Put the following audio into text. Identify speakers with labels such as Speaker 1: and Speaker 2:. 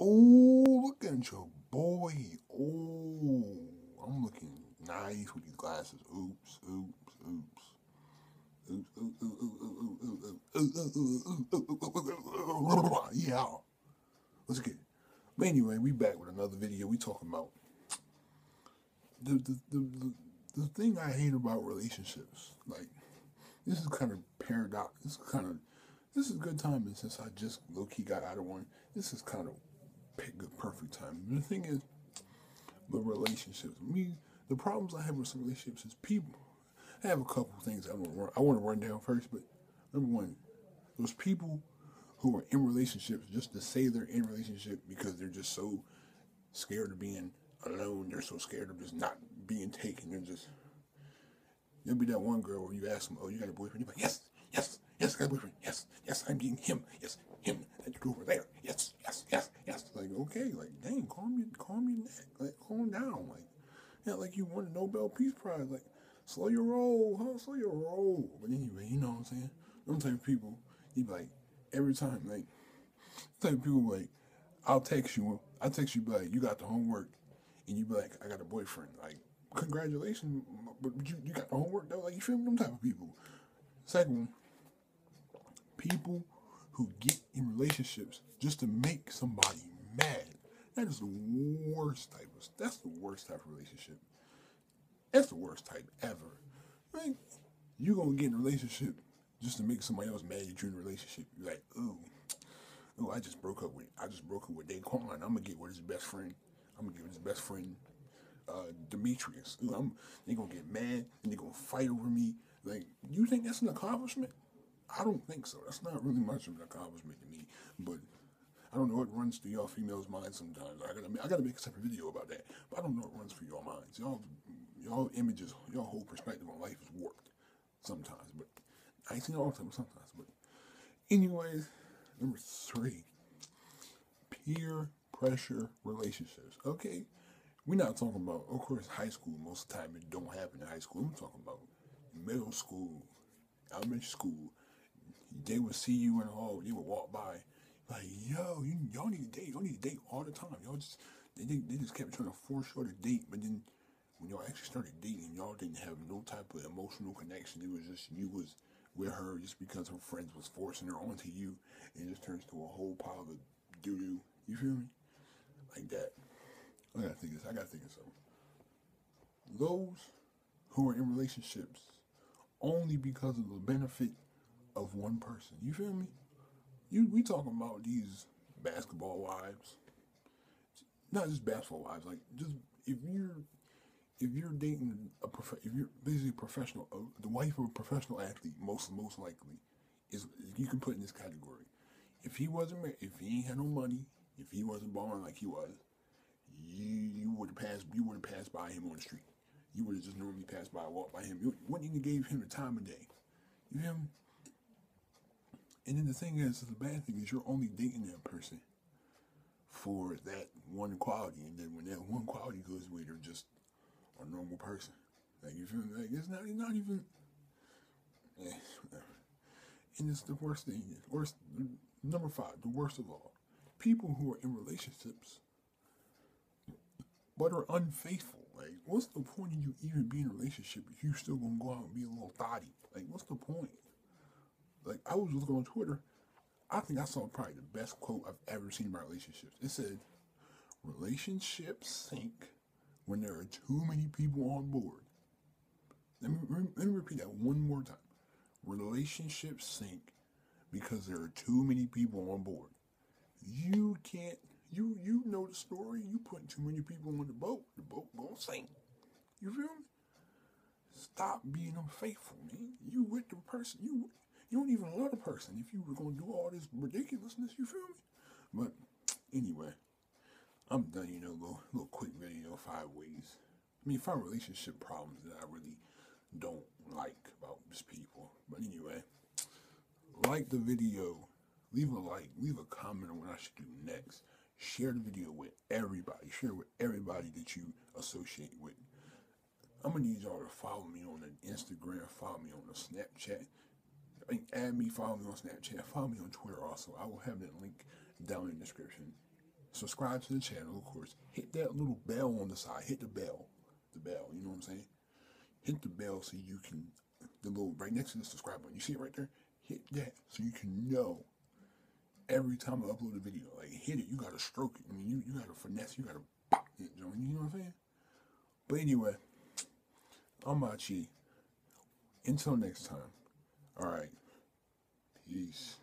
Speaker 1: Oh, look at your boy. Oh, I'm looking nice with these glasses. Oops, oops, oops. Yeah. Let's get it. But anyway, we back with another video. We talking about the the, the, the, thing I hate about relationships. Like, this is kind of paradox. This is kind of this is a good timing since I just low key got out of one. This is kind of good, perfect timing. The thing is, the relationships. Me, the problems I have with some relationships is people. I have a couple things I want to run, I want to run down first, but number one, those people who are in relationships just to say they're in relationship because they're just so scared of being alone. They're so scared of just not being taken. They're just there'll be that one girl where you ask them, "Oh, you got a boyfriend?" You're like, "Yes, yes, yes, I got a boyfriend. Yes, yes, I'm being him. Yes, him. That dude over there. Yes, yes, yes, yes." Like, okay, like, dang, calm your, calm your neck, like, calm down, like, yeah, like you won a Nobel Peace Prize, like, slow your roll, huh? Slow your roll. But anyway, you know what I'm saying? Them type of people, you be like, every time, like, type of people like, I'll text you, I text you, like, you got the homework, and you be like, I got a boyfriend, like, congratulations, but you, you got the homework though, like, you feel me? Them type of people. Second one, people who get in relationships just to make somebody mad. That is the worst type of. That's the worst type of relationship. That's the worst type ever. Like, you gonna get in a relationship just to make somebody else mad you're in a relationship. You're like, ooh, ooh, I just broke up with, I just broke up with Daquan. I'm gonna get with his best friend. I'm gonna get with his best friend, uh, Demetrius. Ooh, I'm, they gonna get mad and they gonna fight over me. Like, you think that's an accomplishment? I don't think so. That's not really much of an accomplishment to me. But I don't know what runs through y'all females' minds sometimes. I gotta, I gotta make a separate video about that. But I don't know what runs through y'all minds. Y'all, y'all images, your whole perspective on life is warped sometimes. But I ain't seen all the time sometimes. But anyways, number three, peer pressure relationships. Okay, we're not talking about, of course, high school. Most of the time, it don't happen in high school. I'm talking about middle school, elementary school, they would see you in the hall, they would walk by, like, yo, you, y'all need to date, y'all need to date all the time. Y'all just, they, they, they just kept trying to force y'all to date, but then when y'all actually started dating, y'all didn't have no type of emotional connection. It was just, you was with her just because her friends was forcing her onto you, and it just turns to a whole pile of doo-doo. You feel me? Like that. I gotta think of this, I gotta think of something. Those who are in relationships only because of the benefit of one person. You feel me? You we talking about these basketball wives, not just basketball wives. Like just if you're if you're dating a prof- if you're basically a professional, uh, the wife of a professional athlete, most most likely is you can put in this category. If he wasn't if he ain't had no money, if he wasn't balling like he was, you you would have passed you would have passed by him on the street. You would have just normally passed by, walked by him. You wouldn't even gave him the time of day. You me? And then the thing is, the bad thing is you're only dating that person for that one quality, and then when that one quality goes away, they're just a normal person. Like you feel me? Like it's not, not even. Eh, and it's the worst thing. Worst number five, the worst of all, people who are in relationships but are unfaithful. Like, what's the point of you even being in a relationship if you're still gonna go out and be a little thotty? Like, what's the point? I was looking on Twitter. I think I saw probably the best quote I've ever seen about relationships. It said, "Relationships sink when there are too many people on board." Let me, let me repeat that one more time. Relationships sink because there are too many people on board. You can't. You you know the story. You put too many people on the boat. The boat gonna sink. You feel me? Stop being unfaithful, man. You with the person. You you don't even love a person if you were gonna do all this ridiculousness. You feel me? But anyway, I'm done. You know, little little quick video, five ways. I mean, five relationship problems that I really don't like about these people. But anyway, like the video, leave a like, leave a comment on what I should do next. Share the video with everybody. Share with everybody that you associate with. I'm gonna need y'all to follow me on Instagram, follow me on add me, follow me on Snapchat, follow me on Twitter also. I will have that link down in the description. subscribe to the channel, of course. Hit that little bell on the side. Hit the bell. The bell, you know what I'm saying? Hit the bell so you can, the little, right next to the subscribe button. You see it right there? Hit that so you can know every time I upload a video. Like, hit it. You gotta stroke it. I mean, you, you gotta finesse. You gotta pop it, you know what I'm saying? But anyway, I'm Machi. Until next time. All right. Peace.